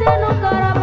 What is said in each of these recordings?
যেন করা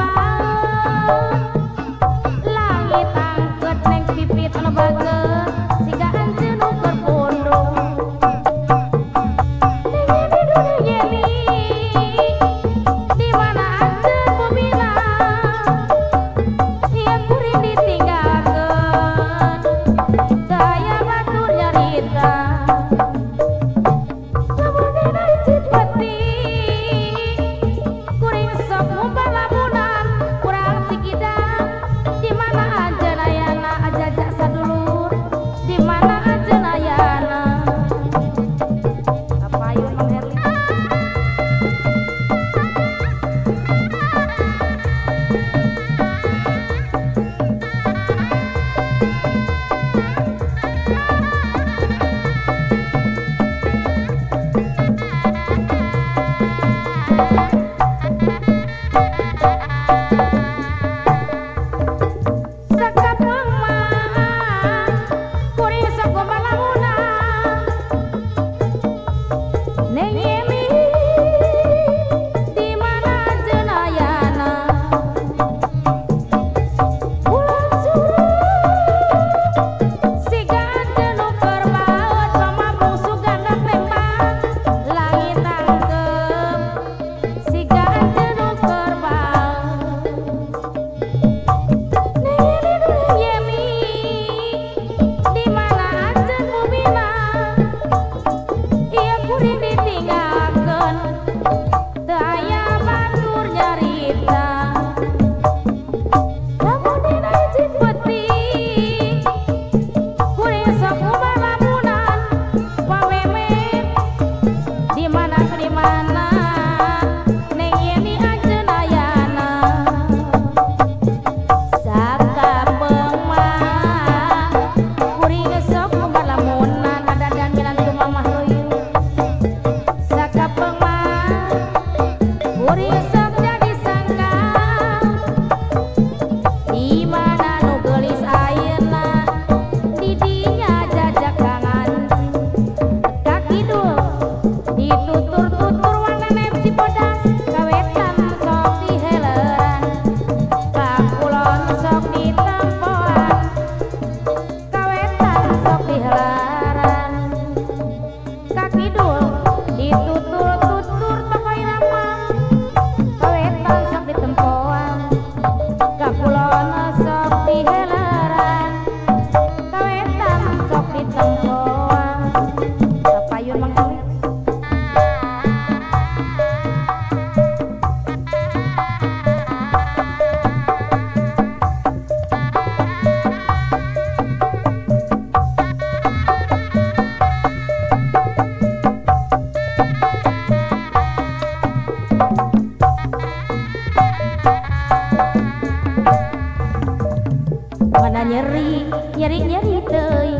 mana nyeri nyeri-nyeri tei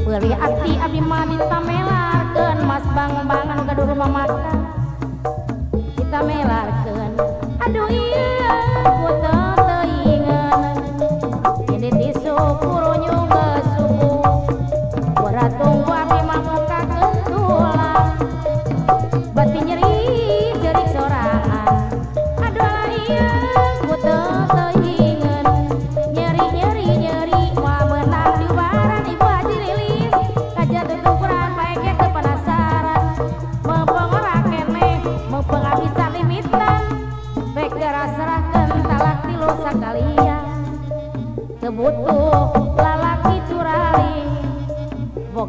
Beri hati abdi mah ditamelarkeun mas bang-bangan gaduh rumah makan Ditamelarkeun. Aduh iya puter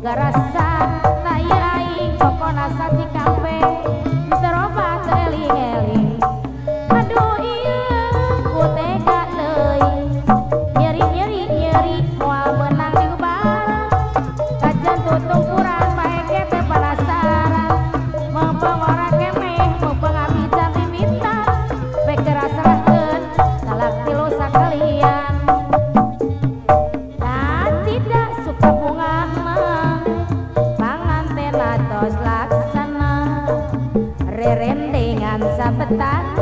boga rasa naing kokona sati kafe terobat eling-eling aduh iya ku tega deui nyeri-nyeri nyeri moal menang di bar kajan tutung kurang bentar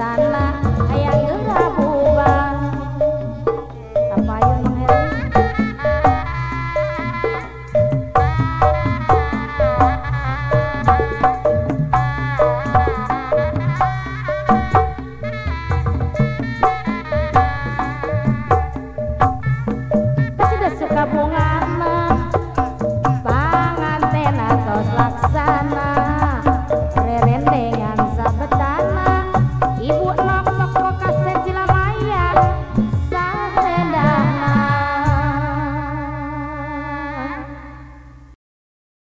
tàn là